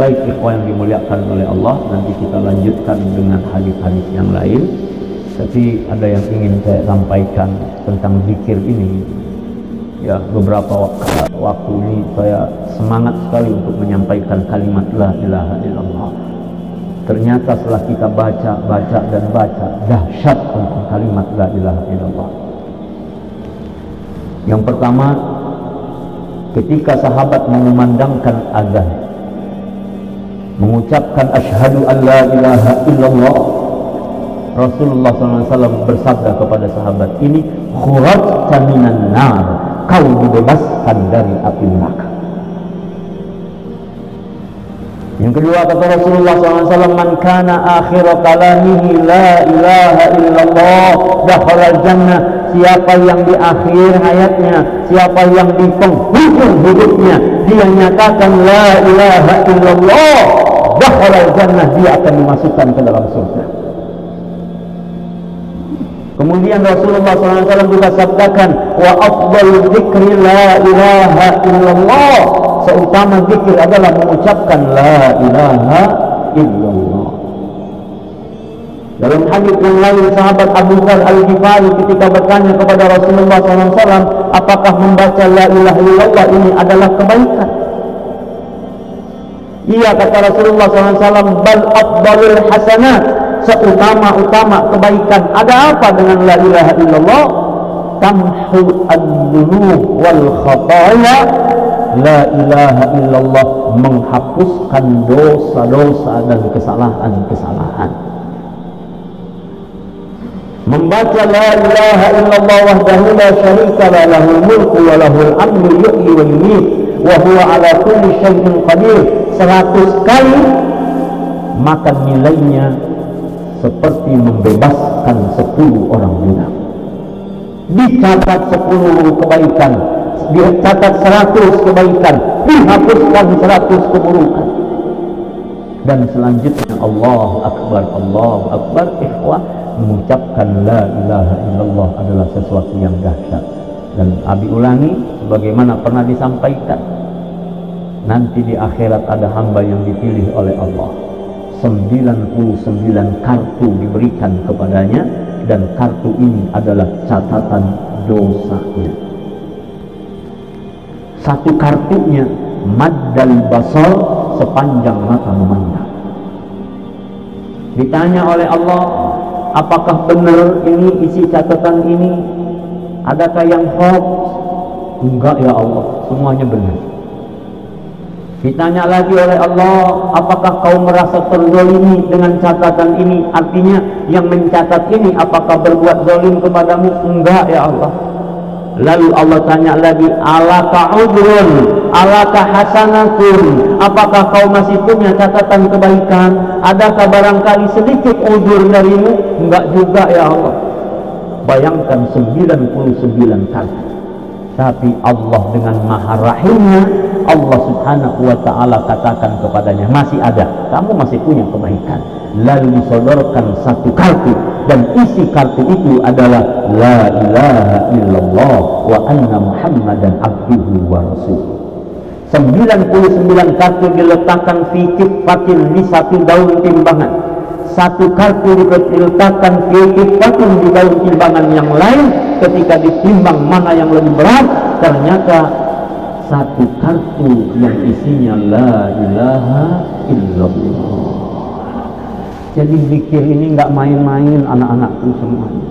Baik ikhwan yang dimuliakan oleh Allah, nanti kita lanjutkan dengan hadis-hadis yang lain. Tapi ada yang ingin saya sampaikan tentang zikir ini. Ya, beberapa waktu ini saya semangat sekali untuk menyampaikan kalimat la ilaha illallah. Ternyata setelah kita baca, baca dan baca, dahsyat tentang kalimat la ilaha illallah. Yang pertama, ketika sahabat mengumandangkan azan, mengucapkan asyhadu an la ilaha illallah, Rasulullah SAW bersabda kepada sahabat ini, khurajta minan nar, kau dibebaskan dari api neraka. Yang kedua kata Rasulullah SAW, Man kana akhir kalamihi la ilaha illallah dakhala jannah. Siapa yang di akhir hayatnya, siapa yang di penghujung hidupnya, dia nyatakan la ilaha illallah, dakhala jannah, dia akan dimasukkan ke dalam surga. Kemudian Rasulullah SAW juga sabdakan, wa afdal dzikri la ilaha illallah seutama zikir adalah mengucapkan la ilaha illallah. Dalam hadis yang lain sahabat Abu Dzar Al-Ghifari ketika bertanya kepada Rasulullah SAW, apakah membaca la ilaha illallah ini adalah kebaikan? Iya kata Rasulullah SAW, bal afdalul hasanat, seutama-utama kebaikan. Ada apa dengan la ilaha illallah? Tamhu ad-dunub wal khataya La ilaha illallah menghapuskan dosa-dosa dan kesalahan-kesalahan. Membaca la ilaha illallah wahdahu la syarika la lahul mulku wa lahul amru yuhyi wa yumiit wa huwa ala kulli syai'in qadir 100 kali maka nilainya seperti membebaskan 10 orang budak. Dicatat 10 kebaikan dicatat seratus kebaikan dihapuskan seratus keburukan. Dan selanjutnya Allah Akbar Allah Akbar ikhwah mengucapkan la ilaha illallah adalah sesuatu yang dahsyat. Dan Abi ulangi sebagaimana pernah disampaikan nanti di akhirat ada hamba yang dipilih oleh Allah. 99 kartu diberikan kepadanya dan kartu ini adalah catatan dosanya. Satu kartunya maddal basal sepanjang mata memandang. Ditanya oleh Allah apakah benar ini isi catatan ini? Adakah yang hoax? Enggak ya Allah semuanya benar ditanya lagi oleh Allah apakah kau merasa terzolimi dengan catatan ini artinya yang mencatat ini apakah berbuat zolim kepadamu enggak ya Allah Lalu Allah tanya lagi, alaka udrun, alaka hasanatun, apakah kau masih punya catatan kebaikan? Adakah barangkali sedikit udur darimu? Enggak juga ya Allah. Bayangkan 99 kali. Tapi Allah dengan maha rahimnya, Allah subhanahu wa ta'ala katakan kepadanya, masih ada, kamu masih punya kebaikan. Lalu disodorkan satu kartu, dan isi kartu itu adalah La ilaha illallah wa anna muhammadan abduhu wa rasuluh. 99 kartu diletakkan fi kifatin di satu daun timbangan. Satu kartu diletakkan kifatin di daun timbangan yang lain. Ketika ditimbang mana yang lebih berat ternyata satu kartu yang isinya la ilaha illallah jadi zikir ini nggak main-main anak-anakku semuanya.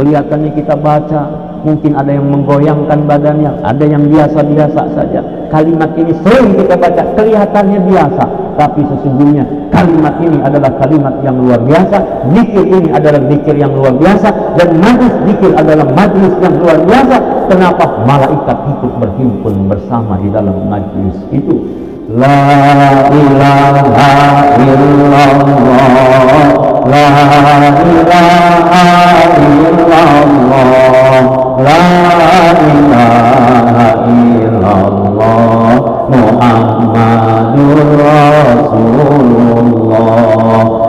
Kelihatannya kita baca, mungkin ada yang menggoyangkan badannya, ada yang biasa-biasa saja. Kalimat ini sering kita baca, kelihatannya biasa, tapi sesungguhnya kalimat ini adalah kalimat yang luar biasa zikir ini adalah zikir yang luar biasa dan majlis zikir adalah majlis yang luar biasa. Kenapa malaikat ikut berhimpun bersama di dalam majlis itu? La ilaha illallah la ilaha illallah la ilaha illallah. محمد رسول الله.